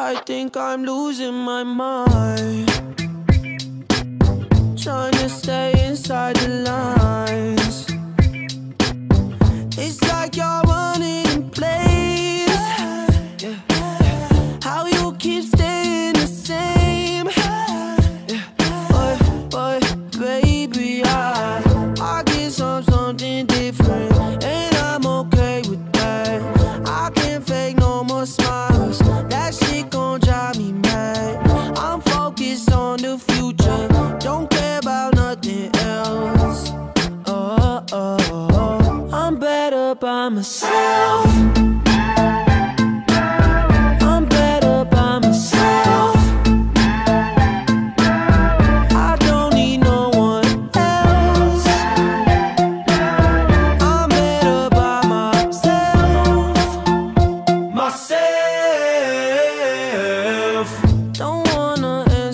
I think I'm losing my mind. Trying to stay inside the lines. It's like you're running in place. How you keep staying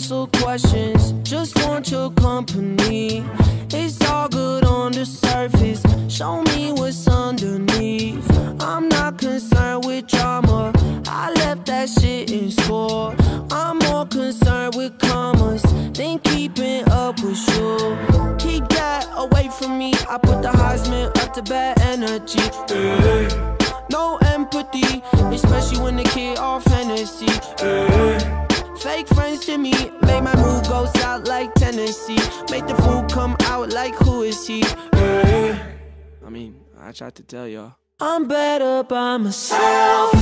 answer questions, just want your company. It's all good on the surface. Show me what's underneath. Concerned with drama. I left that shit in school. I'm more concerned with commas than keeping up with you. Keep that away from me. I put the Heisman up to bad energy. eh. No empathy, especially when the kid off Hennessy. eh. Fake friends to me, make my mood go south like Tennessee. Make the food come out like who is he? eh. I mean, I tried to tell y'all. I'm better by myself.